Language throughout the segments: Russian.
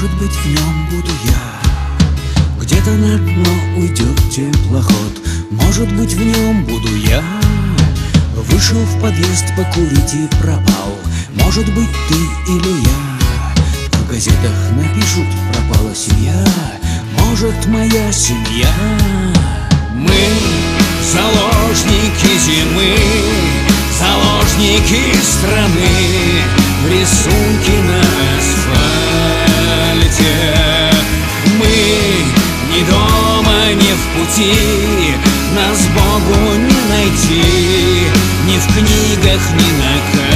Может быть в нем буду я. Где-то на дно уйдет теплоход. Может быть в нем буду я. Вышел в подъезд покурить и пропал. Может быть ты или я. В газетах напишут пропала семья. Может моя семья. Мы заложники зимы Заложники страны. Рисунки нас. Пути. Нас Богу не найти. Ни в книгах, ни на карте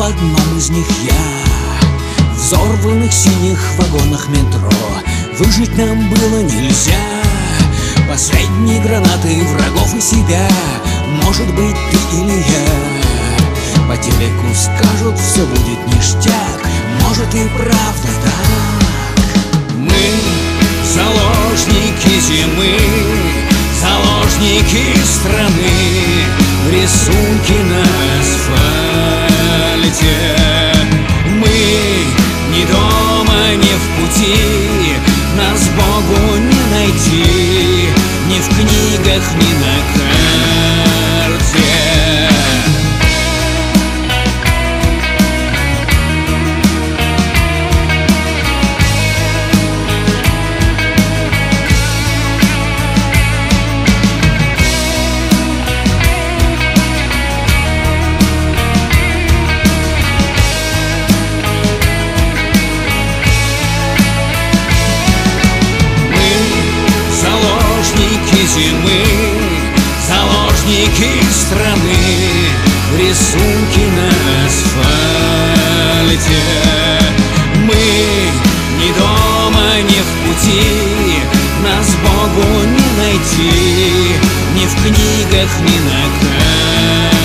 в одном из них я. В взорванных синих вагонах метро Выжить нам было нельзя. Последние гранаты врагов и себя Может быть ты или я. По телеку скажут все будет ништяк Может и правда так. Мы заложники зимы Заложники страны Рисунки пути Нас Богу не найти Ни в книгах, ни на карте Богу не найти, ни в книгах, ни на карте.